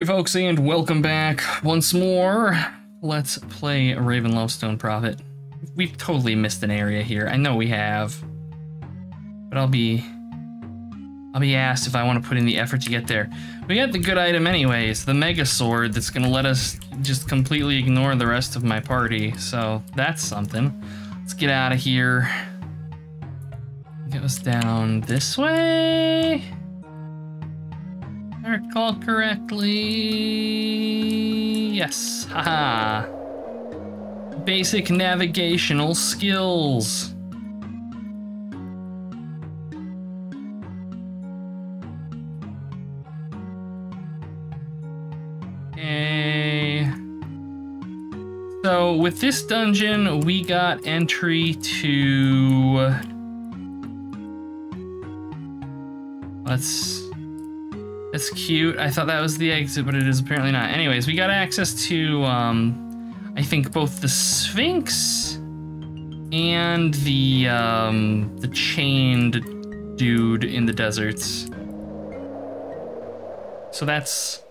Hey folks, and welcome back once more. Let's play Ravenloft Stone Prophet. We've totally missed an area here. I know we have. But I'll be... I'll be asked if I want to put in the effort to get there. We got the good item anyways, the Mega Sword that's going to let us just completely ignore the rest of my party. So that's something. Let's get out of here. Get us down this way. I recall correctly. Yes. Haha. Basic navigational skills. Okay. So with this dungeon, we got entry to. Let's that's cute. I thought that was the exit, but it is apparently not. Anyways, we got access to, um, I think both the Sphinx and the, um, the chained dude in the deserts. So that's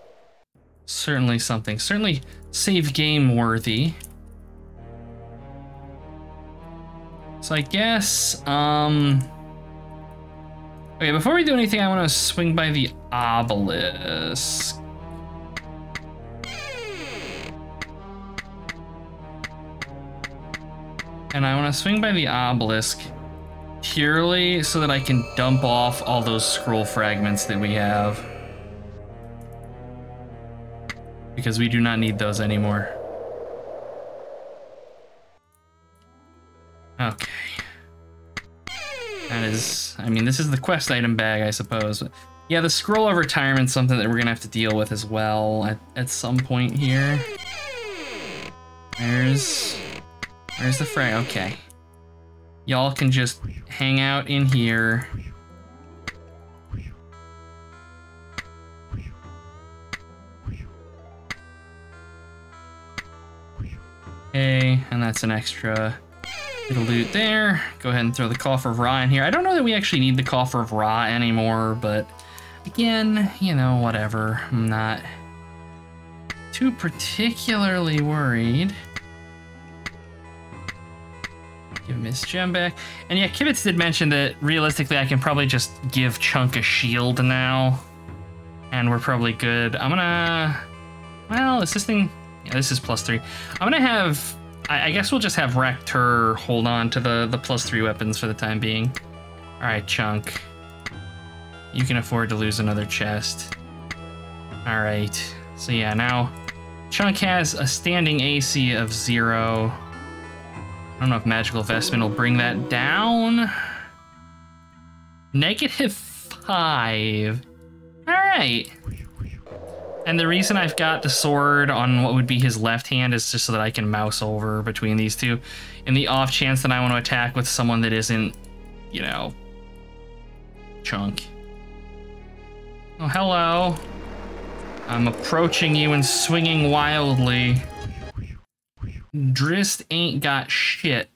certainly something. Certainly save game worthy. So I guess, um... Okay, before we do anything, I want to swing by the obelisk. And I want to swing by the obelisk purely so that I can dump off all those scroll fragments that we have. Because we do not need those anymore. Okay. That is, I mean, this is the quest item bag, I suppose. But yeah, the scroll of retirement something that we're gonna have to deal with as well at, at some point here. There's, where's the fray? Okay. Y'all can just hang out in here. Okay, and that's an extra Bit of loot there. Go ahead and throw the Coffer of Ra in here. I don't know that we actually need the Coffer of Ra anymore, but again, you know, whatever. I'm not too particularly worried. Give Miss Gem back. And yeah, Kibitz did mention that realistically I can probably just give Chunk a shield now. And we're probably good. I'm gonna... Well, is this thing... Yeah, this is plus three. I'm gonna have I, I guess we'll just have Rector hold on to the, the plus three weapons for the time being. All right, Chunk. You can afford to lose another chest. All right. So yeah, now Chunk has a standing AC of zero. I don't know if Magical Vestment will bring that down. Negative five. All right. And the reason I've got the sword on what would be his left hand is just so that I can mouse over between these two. In the off chance that I want to attack with someone that isn't, you know, chunk. Oh, hello. I'm approaching you and swinging wildly. Drizzt ain't got shit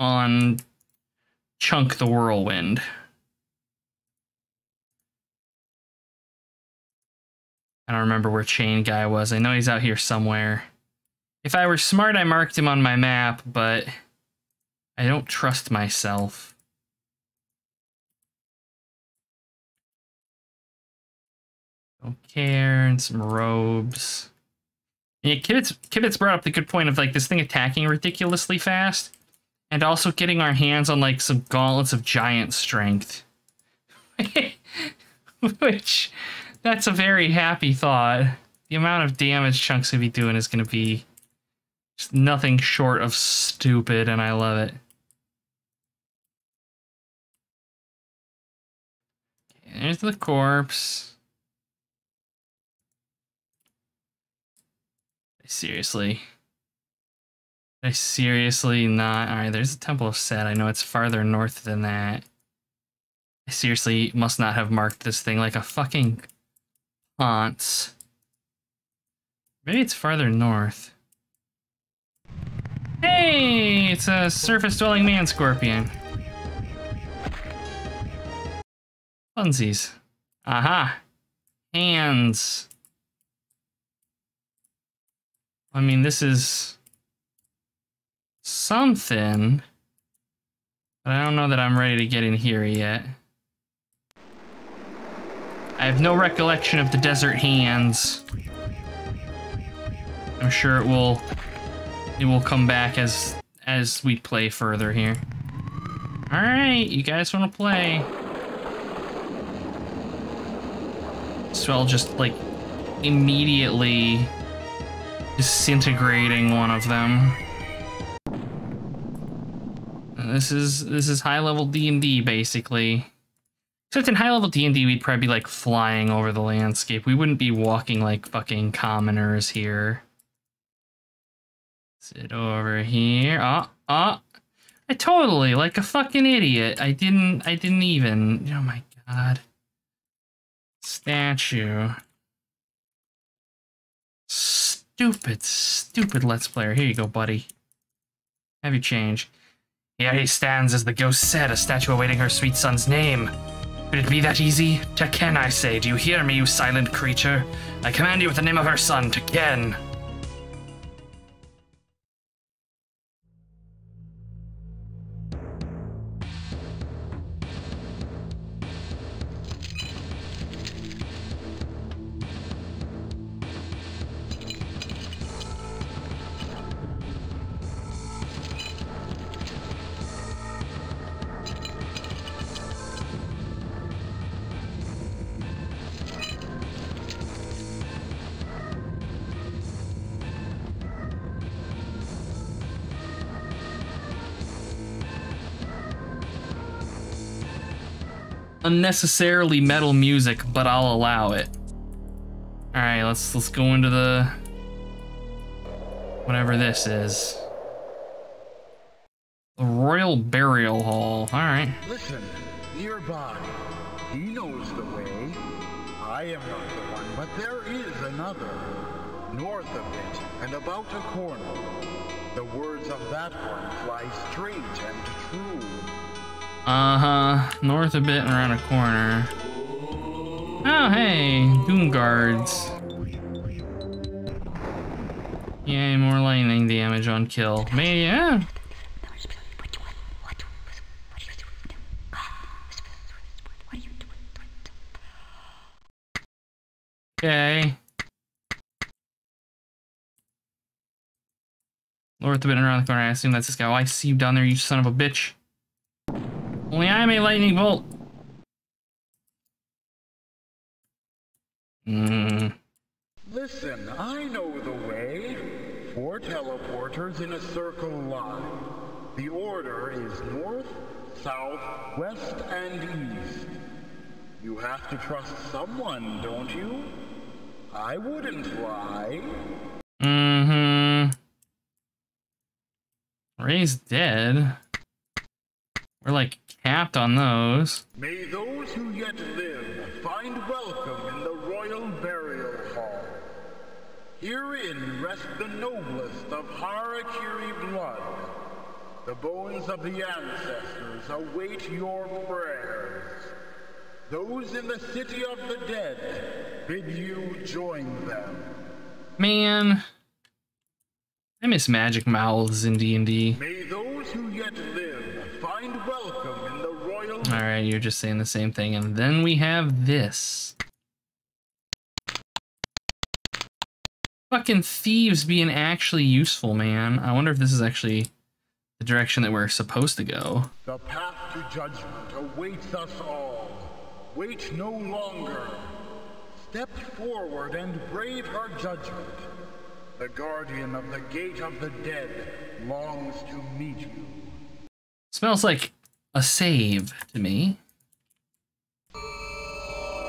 on Chunk the Whirlwind. I don't remember where Chain Guy was. I know he's out here somewhere. If I were smart, I marked him on my map, but I don't trust myself. Don't care, and some robes. Yeah, Kibitz, Kibitz brought up the good point of like this thing attacking ridiculously fast, and also getting our hands on like some gauntlets of giant strength. Which that's a very happy thought. The amount of damage Chunks gonna be doing is gonna be nothing short of stupid, and I love it. There's the corpse. Seriously. I seriously not. Alright, there's the Temple of Set. I know it's farther north than that. I seriously must not have marked this thing like a fucking haunts. Maybe it's farther north. Hey, it's a surface-dwelling man scorpion. Funsies. Aha. Hands. I mean, this is something, but I don't know that I'm ready to get in here yet. I have no recollection of the desert hands. I'm sure it will it will come back as as we play further here. All right, you guys want to play? Swell just like immediately disintegrating one of them. This is this is high level D and D basically. Except in high level D and D, we'd probably be like flying over the landscape. We wouldn't be walking like fucking commoners here. Sit over here. Oh, oh. I totally, like a fucking idiot. I didn't, I didn't even. Oh my god. Statue. Stupid, stupid Let's Player. Here you go, buddy. Have you change. Here he stands, as the ghost said, a statue awaiting her sweet son's name. Could it be that easy? Tekken, I say, do you hear me, you silent creature? I command you with the name of her son, Tekken. Unnecessarily metal music, but I'll allow it. All right, let's let's go into the whatever this is. The Royal Burial Hall. All right. Listen, nearby. He knows the way. I am not the one, but there is another. North of it, and about a corner. The words of that one fly straight and true. Uh-huh. North a bit and around a corner. Oh, hey. Doom guards. Yay, more lightning damage on kill. Man, yeah. Okay. North a bit and around the corner. I assume that's this guy. Oh, I see you down there, you son of a bitch. Only I may lightning bolt. Hmm. Listen, I know the way. Four teleporters in a circle line. The order is north, south, west, and east. You have to trust someone, don't you? I wouldn't lie. Mm-hmm. Ray's dead. We're like capped on those. May those who yet live find welcome in the royal burial hall. Herein rest the noblest of Harakiri blood. The bones of the ancestors await your prayers. Those in the city of the dead bid you join them. Man, I miss Magic Mouths in D&D. May those who yet live royal... Alright, you're just saying the same thing. And then we have this. Fucking thieves being actually useful, man. I wonder if this is actually the direction that we're supposed to go. The path to judgment awaits us all. Wait no longer. Step forward and brave her judgment. The guardian of the gate of the dead longs to meet you. Smells like a save to me.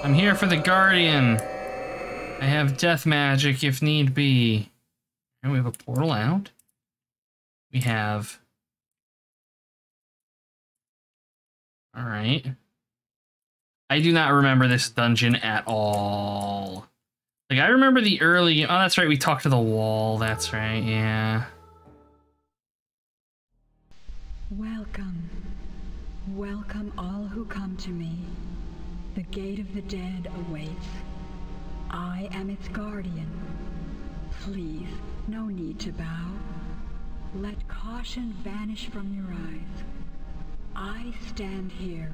I'm here for the guardian. I have death magic if need be. And we have a portal out. We have... Alright. I do not remember this dungeon at all. Like, I remember the early... Oh, that's right, we talked to the wall. That's right, yeah. Welcome. Welcome all who come to me. The gate of the dead awaits. I am its guardian. Please, No need to bow. Let caution vanish from your eyes. I stand here,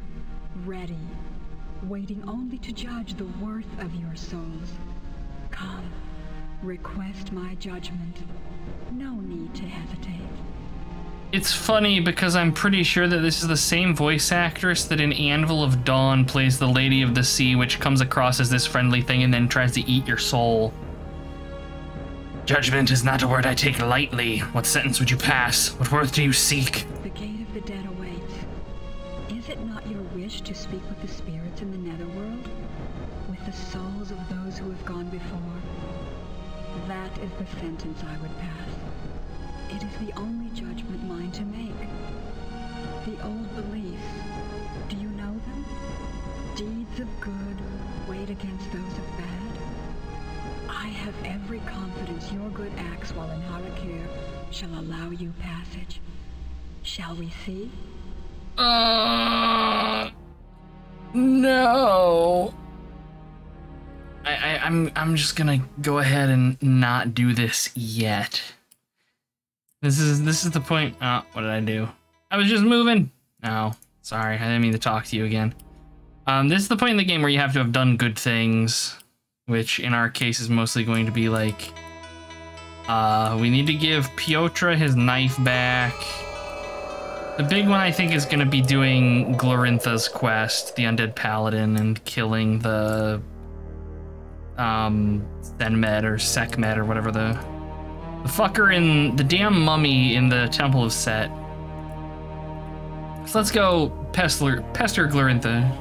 ready, waiting only to judge the worth of your souls. Come, request my judgment. No need to hesitate. It's funny because I'm pretty sure that this is the same voice actress that in Anvil of Dawn plays the Lady of the Sea, which comes across as this friendly thing and then tries to eat your soul. Judgment is not a word I take lightly. What sentence would you pass? What worth do you seek? The gate of the dead awaits. Is it not your wish to speak with the spirits in the netherworld? With the souls of those who have gone before? That is the sentence I would pass. It is the only judgment mine to make. The old beliefs, do you know them? Deeds of good weighed against those of bad. I have every confidence your good acts while in Har'Akir shall allow you passage. Shall we see? Uh, no. I, I, I'm I'm just gonna go ahead and not do this yet. This is this is the point. Oh, what did I do? I was just moving. Oh, sorry, I didn't mean to talk to you again. Um, this is the point in the game where you have to have done good things, which in our case is mostly going to be like, uh, we need to give Piotr his knife back. The big one I think is going to be doing Glorintha's quest, the Undead Paladin, and killing the um Senmed or Sekhmet or whatever the the fucker in the damn mummy in the Temple of Set. So let's go Pestler, Pester Glorintha.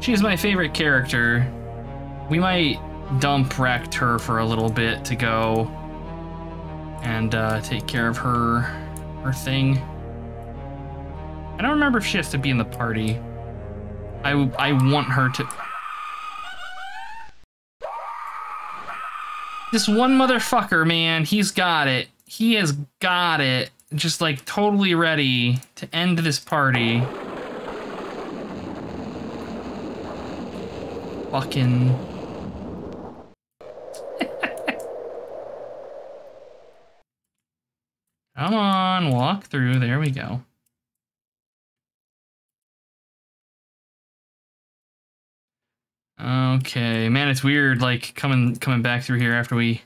She's my favorite character. We might dump wrecked her for a little bit to go and uh, take care of her her thing. I don't remember if she has to be in the party. I, I want her to... This one motherfucker, man, he's got it. He has got it. Just like totally ready to end this party. Fucking... Come on, walk through. There we go. Okay, man, it's weird like coming coming back through here after we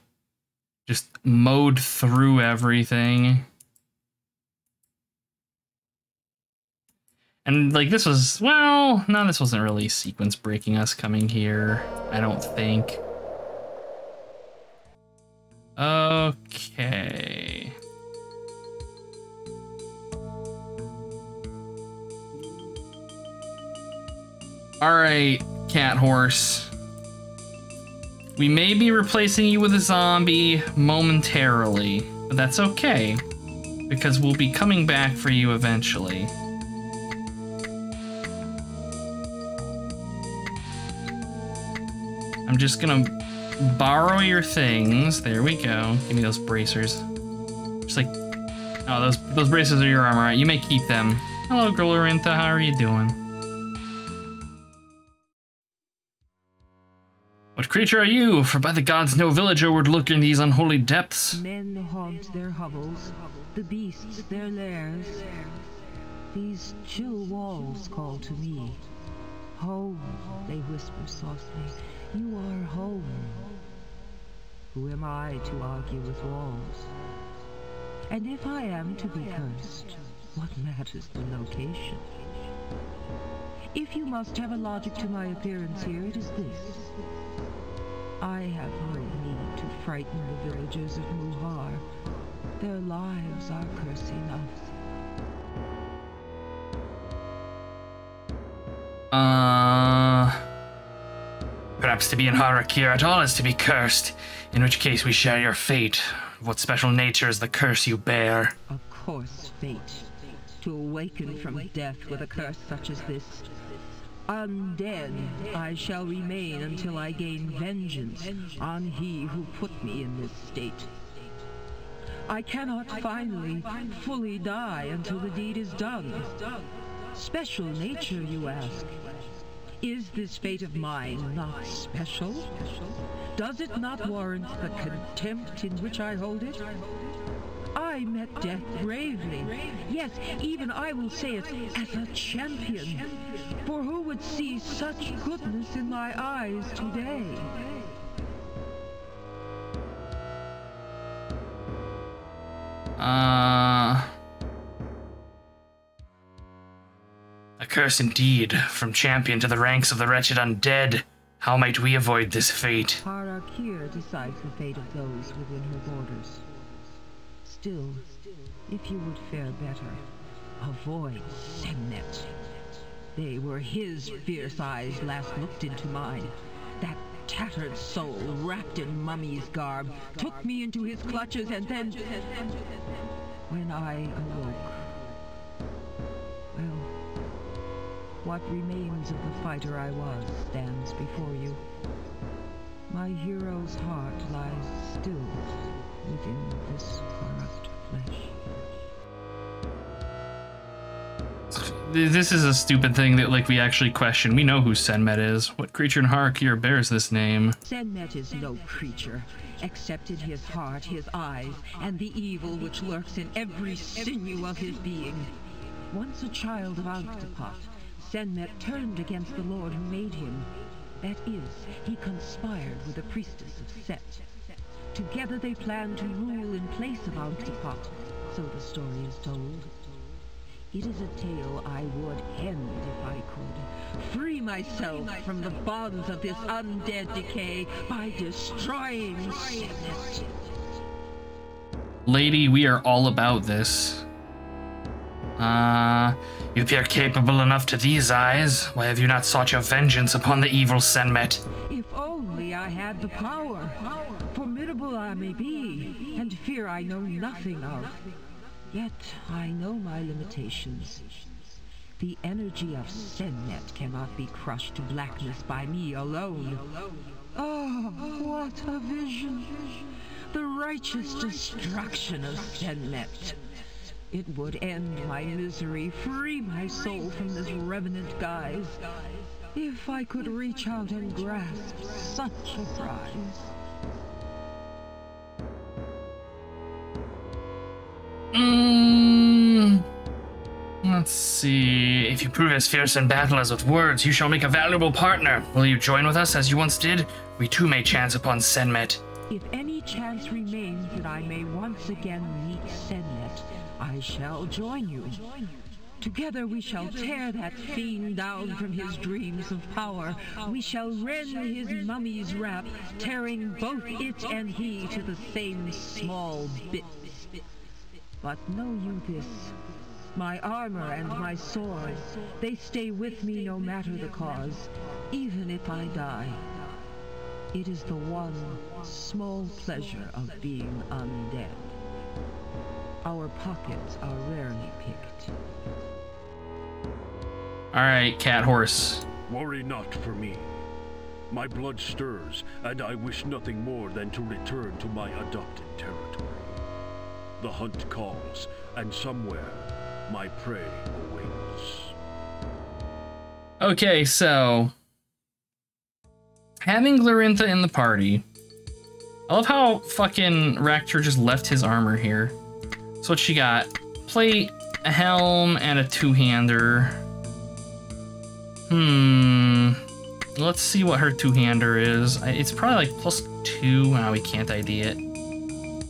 just mowed through everything. And like this was well, no, this wasn't really sequence breaking us coming here. I don't think. Okay. All right, cat horse. We may be replacing you with a zombie momentarily, but that's okay, because we'll be coming back for you eventually. I'm just gonna borrow your things. There we go. Give me those bracers. Just like, oh, those those bracers are your armor. Right? You may keep them. Hello, Glorintha. How are you doing? What creature are you? For by the gods no villager would look in these unholy depths. Men haunt their hovels, the beasts their lairs. These chill walls call to me. Home, they whisper softly. You are home. Who am I to argue with walls? And if I am to be cursed, what matters the location? If you must have a logic to my appearance here, it is this. I have no need to frighten the villagers of Muhar. Their lives are curse enough. Uh, perhaps to be in Har'Akir at all is to be cursed, in which case we share your fate. What special nature is the curse you bear? A coarse fate. To awaken from death with a curse such as this. Undead, I shall remain until I gain vengeance on he who put me in this state. I cannot finally, fully die until the deed is done. Special nature, you ask? Is this fate of mine not special? Does it not warrant the contempt in which I hold it? I met death bravely. Yes, even I will say it as a champion. For who would see such goodness in my eyes today? Uh. A curse indeed, from champion to the ranks of the wretched undead. How might we avoid this fate? Har'Akir decides the fate of those within her borders. Still, if you would fare better, avoid Senmet. They were his fierce eyes last looked into mine. That tattered soul, wrapped in mummy's garb, took me into his clutches and then... When I awoke... Well, what remains of the fighter I was stands before you. My hero's heart lies stilled this corrupt flesh. This is a stupid thing that, like, we actually question. We know who Senmet is. What creature in Har'Akir bears this name? Senmet is no creature, except in his heart, his eyes, and the evil which lurks in every sinew of his being. Once a child of Anhktepot, Senmet turned against the Lord who made him. That is, he conspired with the priestess of Set. Together they plan to rule in place of Anhktepot, so the story is told. It is a tale I would end if I could. Free myself from the bonds of this undead decay by destroying Senmet. Lady, we are all about this. Ah, uh, you appear capable enough to these eyes. Why have you not sought your vengeance upon the evil Senmet? If only I had the power. Formidable I may be, and fear I know nothing of. Yet I know my limitations. The energy of Senmet cannot be crushed to blackness by me alone. Oh, what a vision! The righteous destruction of Senmet. It would end my misery, free my soul from this revenant guise. If I could reach out and grasp such a prize. Mm, let's see. If you prove as fierce in battle as with words, you shall make a valuable partner. Will you join with us as you once did? We too may chance upon Senmet. If any chance remains that I may once again meet Senmet, I shall join you. Together we shall tear that fiend down from his dreams of power. We shall rend his mummy's wrap, tearing both it and he to the same small bits. But know you this, my armor and my sword, they stay with me no matter the cause, even if I die. It is the one small pleasure of being undead. Our pockets are rarely picked. All right, cat horse. Worry not for me. My blood stirs, and I wish nothing more than to return to my adopted territory. The hunt calls, and somewhere my prey awaits. Okay, so having Glorintha in the party. I love how fucking Ractor just left his armor here. So what she got? Plate, a helm, and a two-hander. Hmm. Let's see what her two-hander is. It's probably like plus two. Wow, we can't ID it.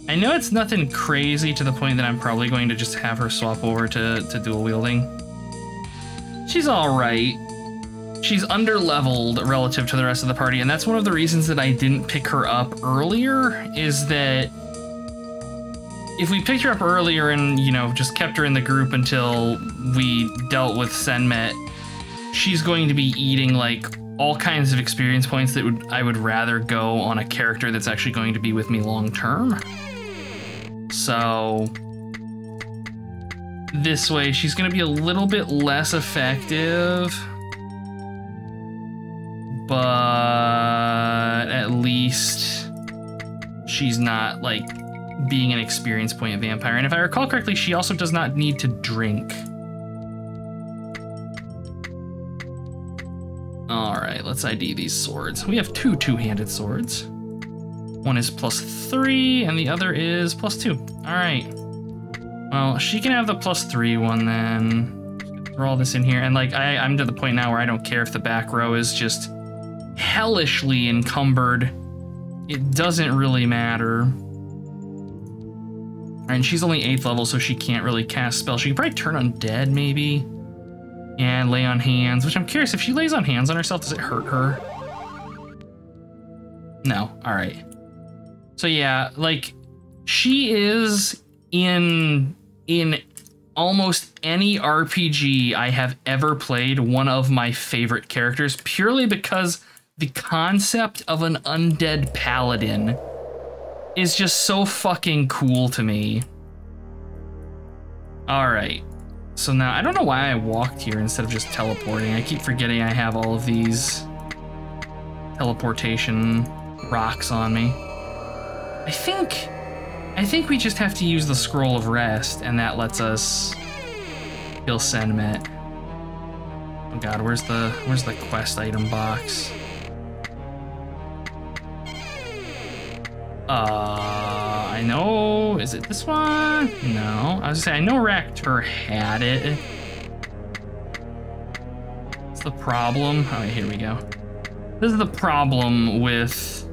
I know it's nothing crazy to the point that I'm probably going to just have her swap over to, to dual wielding. She's alright. She's under-leveled relative to the rest of the party, and that's one of the reasons that I didn't pick her up earlier, is that if we picked her up earlier and, you know, just kept her in the group until we dealt with Senmet, she's going to be eating, like, all kinds of experience points that would I would rather go on a character that's actually going to be with me long term. So this way she's going to be a little bit less effective. But at least she's not like being an experience point vampire. And if I recall correctly, she also does not need to drink. All right, let's ID these swords. We have two two-handed swords. One is plus three, and the other is plus two. All right. Well, she can have the plus three one then. Throw all this in here, and like I, I'm to the point now where I don't care if the back row is just hellishly encumbered. It doesn't really matter. And she's only 8th level, so she can't really cast spells. She could probably turn undead, maybe. And lay on hands, which I'm curious, if she lays on hands on herself, does it hurt her? No. Alright. So yeah, like, she is in in almost any RPG I have ever played one of my favorite characters, purely because the concept of an undead paladin is just so fucking cool to me. Alright. So now, I don't know why I walked here instead of just teleporting. I keep forgetting I have all of these teleportation rocks on me. I think... I think we just have to use the Scroll of Rest, and that lets us kill Sekhmet. Oh god, where's the where's the quest item box? Uh, I know. Is it this one? No. I was gonna say I know Raktur had it. What's the problem? Oh, here we go. This is the problem with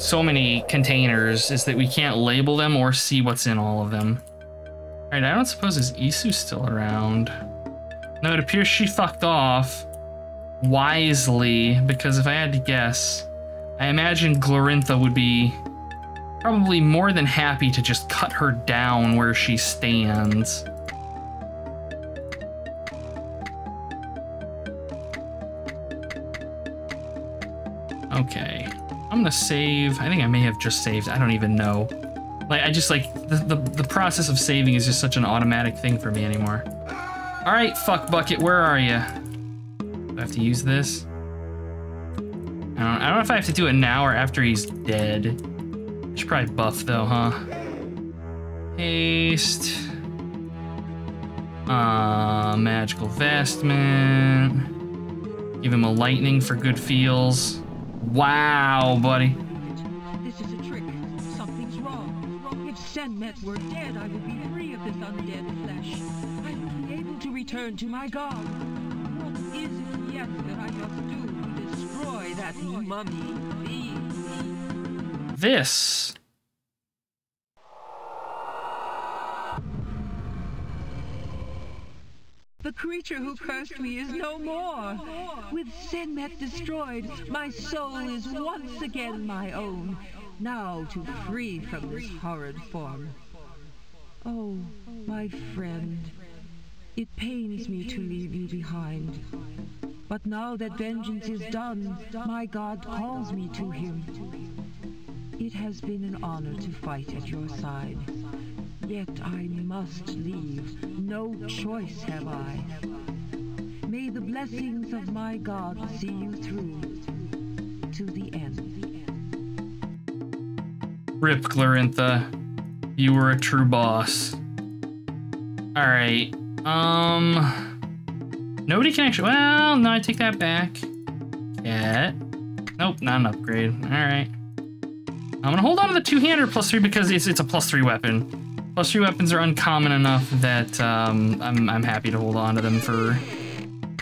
so many containers is that we can't label them or see what's in all of them. All right, I don't suppose is Isu still around? No, it appears she fucked off wisely because if I had to guess, I imagine Glorintha would be probably more than happy to just cut her down where she stands. Okay. I'm gonna save. I think I may have just saved. I don't even know. Like, I just like, the, the, the process of saving is just such an automatic thing for me anymore. All right, fuck bucket, where are you? Do I have to use this? I don't, I don't know if I have to do it now or after he's dead. I should probably buff though, huh? Haste. Uh, magical vestment. Give him a lightning for good feels. Wow, buddy. This is a trick. Something's wrong. If Senmet were dead, I would be free of this undead flesh. I would be able to return to my god. What is it yet that I must do to destroy that mummy? This. The creature who cursed me is no more. With Senmet destroyed, my soul is once again my own. Now to free from this horrid form. Oh, my friend, it pains me to leave you behind. But now that vengeance is done, my God calls me to him. It has been an honor to fight at your side. Yet I must leave. No choice have I. May the blessings of my God see you through to the end. Rip Glorintha. You were a true boss. Alright. Um Nobody can actually well, no, I take that back. Cat. Nope, not an upgrade. Alright. I'm gonna hold on to the two-hander plus three because it's it's a plus three weapon. Three weapons are uncommon enough that um, I'm I'm happy to hold on to them for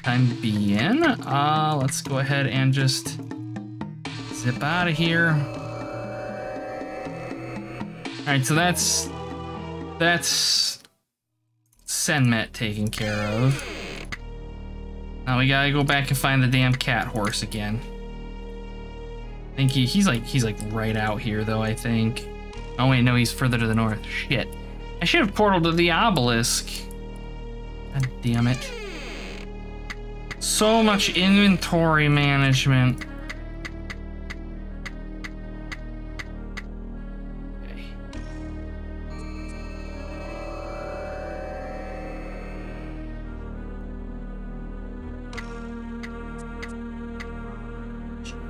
time being. Uh, let's go ahead and just zip out of here. All right, so that's that's Sekhmet taken care of. Now we gotta go back and find the damn cat horse again. I think he, he's like he's like right out here though. I think. Oh wait, no, he's further to the north. Shit. I should have portaled to the obelisk. God damn it. So much inventory management.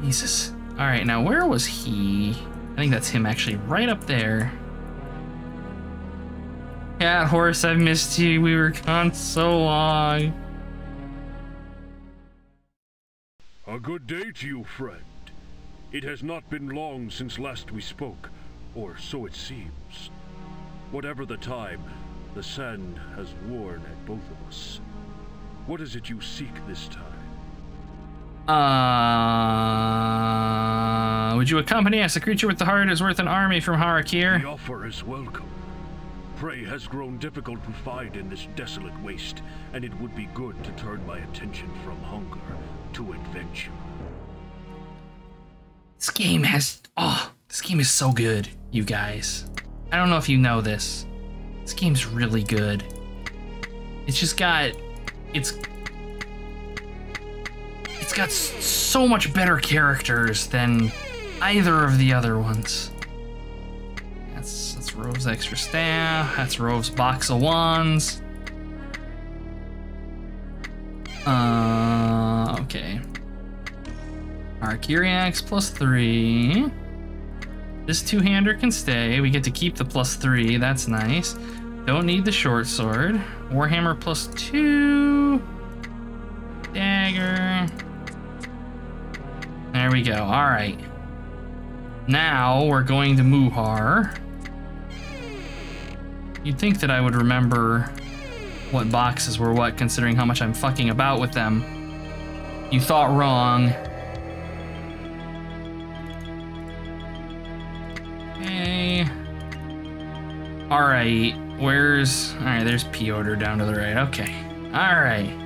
Jesus. All right, now where was he? I think that's him actually right up there. Cat horse, I've missed you. We were gone so long. A good day to you, friend. It has not been long since last we spoke, or so it seems. Whatever the time, the sand has worn at both of us. What is it you seek this time? Uh, would you accompany us? A creature with the heart is worth an army from Har'Akir. The offer is welcome. Prey has grown difficult to find in this desolate waste, and it would be good to turn my attention from hunger to adventure. This game has. Oh, this game is so good, you guys. I don't know if you know this. This game's really good. It's just got. It's. It's got so much better characters than either of the other ones. Rove's extra staff. That's Rove's box of wands. Uh, okay. Archiriax plus three. This two-hander can stay. We get to keep the plus three. That's nice. Don't need the short sword. Warhammer plus two. Dagger. There we go. All right. Now we're going to Muhar. You'd think that I would remember what boxes were what, considering how much I'm fucking about with them. You thought wrong. Okay. Alright, where's... Alright, there's Piotr down to the right. Okay. Alright.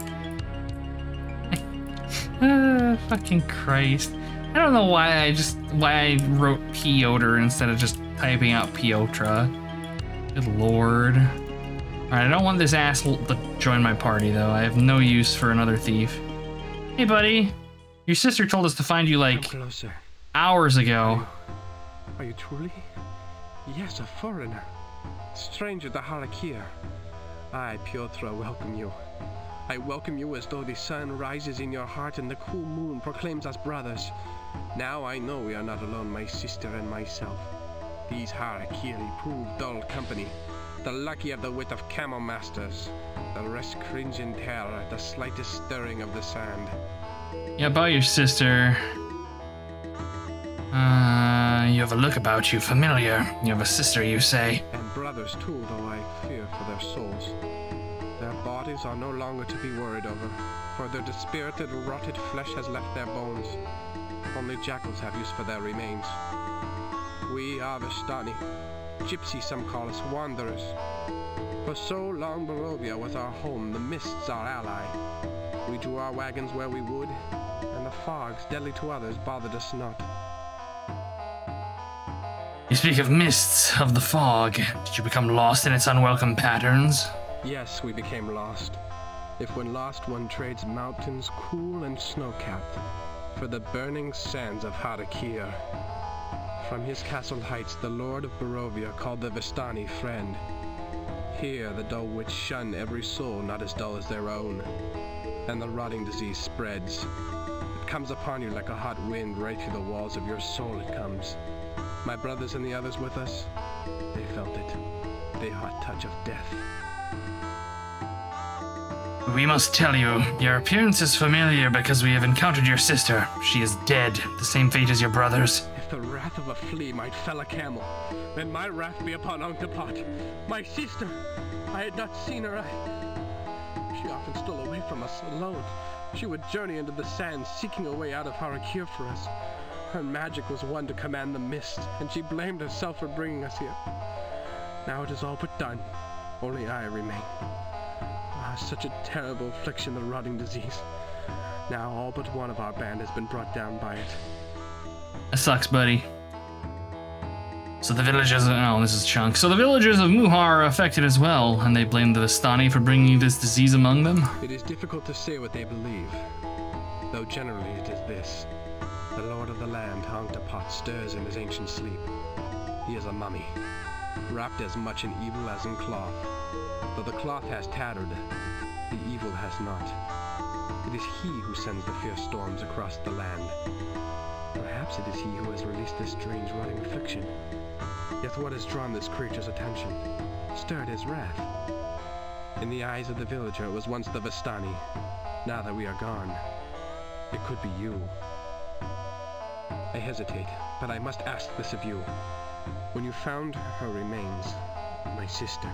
Ah, fucking Christ. I don't know why I just... Why I wrote Piotr instead of just typing out Piotra. Good lord. Alright, I don't want this asshole to join my party, though. I have no use for another thief. Hey, buddy. Your sister told us to find you, like, hours ago. Are you truly? Yes, a foreigner. Stranger to Har'Akir. I, Piotr, welcome you. I welcome you as though the sun rises in your heart and the cool moon proclaims us brothers. Now I know we are not alone, my sister and myself. These Harakiri prove dull company. The lucky have the wit of camel masters. The rest cringe in terror at the slightest stirring of the sand. Yeah, about your sister. Uh, you have a look about you familiar. You have a sister, you say. And brothers too, though I fear for their souls. Their bodies are no longer to be worried over, for their dispirited, rotted flesh has left their bones. Only jackals have use for their remains. We are Vistani. Gypsy some call us wanderers. For so long Barovia was our home, the mists our ally. We drew our wagons where we would, and the fogs, deadly to others, bothered us not. You speak of mists, of the fog. Did you become lost in its unwelcome patterns? Yes, we became lost. If when lost one trades mountains cool and snow-capped for the burning sands of Har'Akir. From his castle heights the lord of Barovia called the Vistani friend. Here the dull witch shun every soul not as dull as their own, and the rotting disease spreads. It comes upon you like a hot wind right through the walls of your soul it comes. My brothers and the others with us, they felt it. The hot touch of death. We must tell you, your appearance is familiar because we have encountered your sister. She is dead, the same fate as your brothers. Wrath of a flea might fell a camel, then my wrath be upon Anhktepot, my sister. I had not seen her. I... She often stole away from us alone. She would journey into the sands, seeking a way out of Har'Akir for us. Her magic was one to command the mist, and she blamed herself for bringing us here. Now it is all but done. Only I remain. Ah, such a terrible affliction, the rotting disease. Now all but one of our band has been brought down by it. That sucks, buddy. So the villagers, oh, this is Chunk. So the villagers of Muhar are affected as well, and they blame the Vistani for bringing this disease among them. It is difficult to say what they believe, though generally it is this. The lord of the land, Anhktepot, stirs in his ancient sleep. He is a mummy, wrapped as much in evil as in cloth. Though the cloth has tattered, the evil has not. It is he who sends the fierce storms across the land. Perhaps it is he who has released this strange rotting affliction. Yet what has drawn this creature's attention? Stirred his wrath. In the eyes of the villager, it was once the Vistani. Now that we are gone, It could be you. I hesitate, but I must ask this of you. When you found her remains, my sister,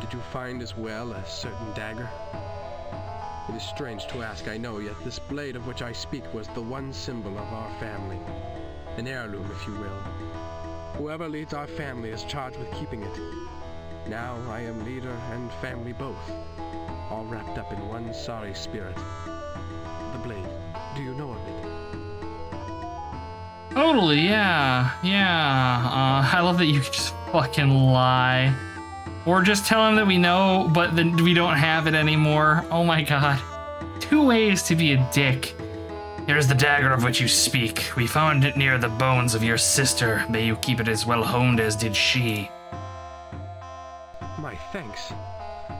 did you find as well a certain dagger? It is strange to ask, I know, yet this blade of which I speak was the one symbol of our family. An heirloom, if you will. Whoever leads our family is charged with keeping it. Now I am leader and family both, all wrapped up in one sorry spirit. The blade, do you know of it? Totally, yeah, yeah. Uh, I love that you just fucking lie. Or just tell him that we know, but then we don't have it anymore. Oh my god. Two ways to be a dick. Here's the dagger of which you speak. We found it near the bones of your sister. May you keep it as well honed as did she. My thanks.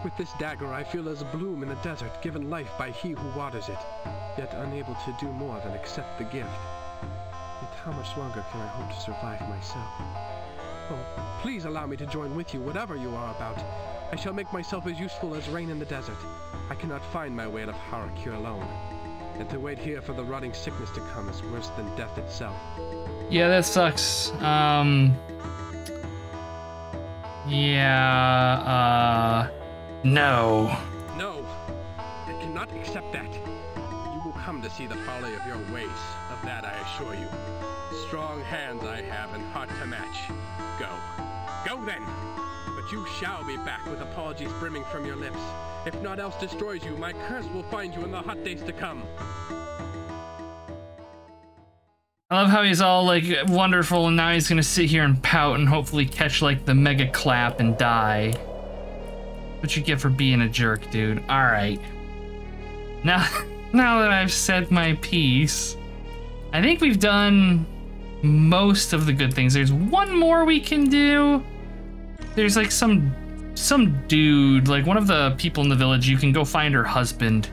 With this dagger I feel as a bloom in the desert, given life by he who waters it, yet unable to do more than accept the gift. Yet how much longer can I hope to survive myself? Oh, please allow me to join with you, whatever you are about. I shall make myself as useful as rain in the desert. I cannot find my way out of Har'Akir alone. And to wait here for the rotting sickness to come is worse than death itself. Yeah, that sucks. Um. Yeah, uh. No. No, I cannot accept that. You will come to see the folly of your ways, of that I assure you. Strong hands I have and heart to match. Go. Go then! You shall be back with apologies brimming from your lips. If naught else destroys you, my curse will find you in the hot days to come. I love how he's all like wonderful and now he's gonna sit here and pout and hopefully catch like the mega clap and die. What you get for being a jerk, dude. Alright. Now now that I've said my piece, I think we've done most of the good things. There's one more we can do. There's like some some dude, like one of the people in the village, you can go find her husband.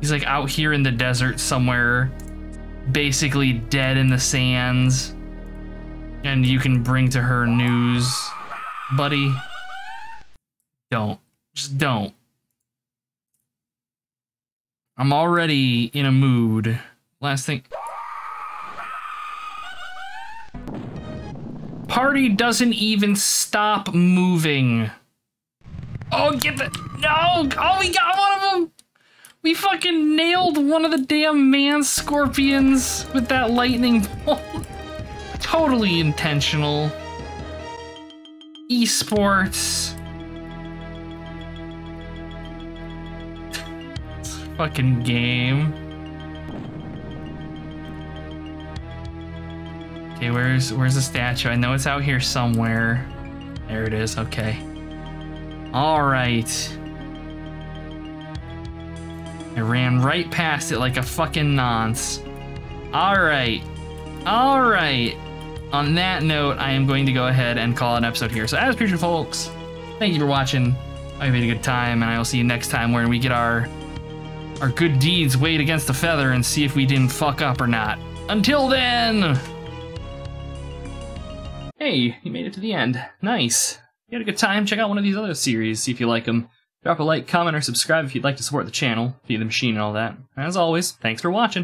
He's like out here in the desert somewhere basically dead in the sands. And you can bring to her news. Buddy don't. Just don't. I'm already in a mood. Last thing party doesn't even stop moving oh get the no oh we got one of them we fucking nailed one of the damn man scorpions with that lightning bolt. totally intentional. Esports. fucking game. Okay, where's where's the statue? I know it's out here somewhere. There it is. Okay. All right. I ran right past it like a fucking nonce. Alright. Alright. On that note, I am going to go ahead and call an episode here. So as usual, folks, thank you for watching. I hope you had a good time, and I will see you next time where we get our our good deeds weighed against the feather and see if we didn't fuck up or not. Until then! Hey, you made it to the end. Nice. You had a good time? Check out one of these other series, see if you like them. Drop a like, comment, or subscribe if you'd like to support the channel, feed the machine and all that. As always, thanks for watching.